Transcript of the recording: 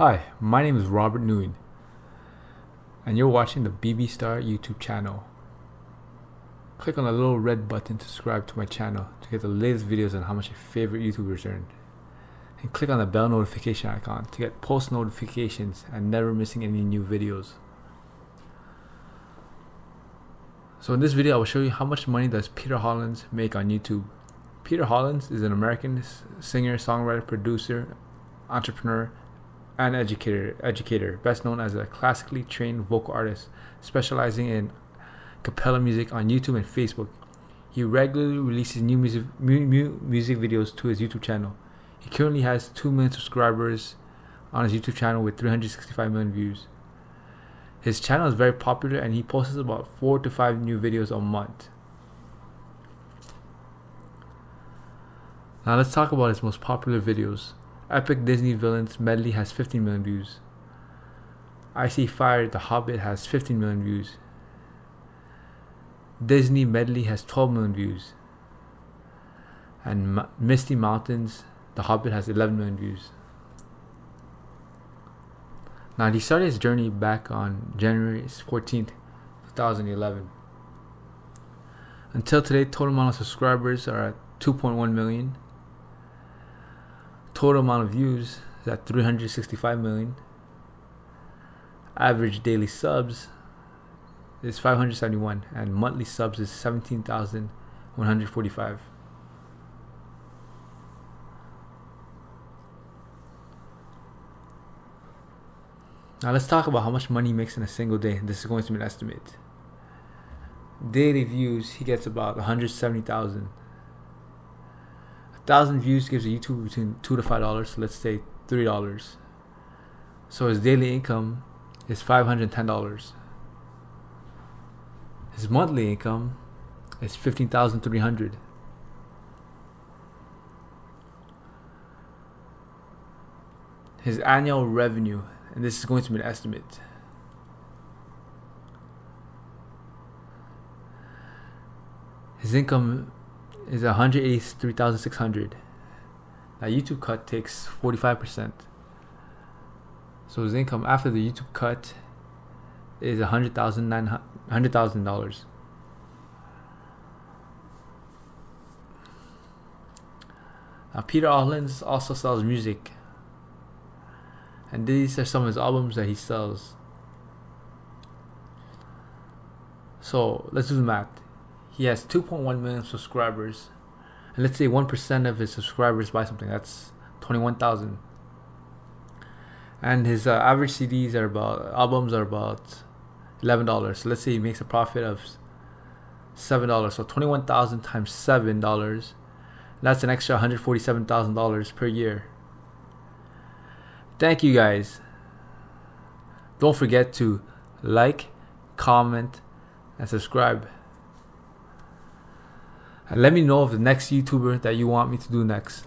Hi, my name is Robert Nguyen, and you're watching the BB Star YouTube channel. Click on the little red button to subscribe to my channel to get the latest videos on how much your favorite YouTubers earn. And click on the bell notification icon to get post notifications and never missing any new videos. So in this video I will show you how much money does Peter Hollens make on YouTube. Peter Hollens is an American singer, songwriter, producer, entrepreneur, and educator, educator, best known as a classically trained vocal artist specializing in cappella music on YouTube and Facebook. He regularly releases new music, mu- music videos to his YouTube channel. He currently has 2 million subscribers on his YouTube channel with 365 million views. His channel is very popular and he posts about 4 to 5 new videos a month. Now let's talk about his most popular videos. Epic Disney Villains Medley has 15 million views. I See Fire The Hobbit has 15 million views. Disney Medley has 12 million views. And M- Misty Mountains The Hobbit has 11 million views. Now, he started his journey back on January 14th, 2011. Until today, total amount of subscribers are at 2.1 million Total amount of views is at 365 million. Average daily subs is 571, and monthly subs is 17,145. Now let's talk about how much money he makes in a single day. This is going to be an estimate. Daily views, he gets about 170,000 thousand views gives a YouTube between two to five dollars. So let's say three dollars. So his daily income is five hundred ten dollars. His monthly income is fifteen thousand three hundred. His annual revenue, and this is going to be an estimate. His income is 183,600. Now YouTube cut takes 45%. So his income after the YouTube cut is $100,000 $100, now Peter Hollens also sells music. And these are some of his albums that he sells. So let's do the math he has 2.1 million subscribers, and let's say 1% of his subscribers buy something, that's 21,000. And his uh, average CDs are about, albums are about $11. So let's say he makes a profit of $7. So 21,000 times $7, that's an extra $147,000 per year. Thank you guys. Don't forget to like, comment, and subscribe. Let me know of the next YouTuber that you want me to do next.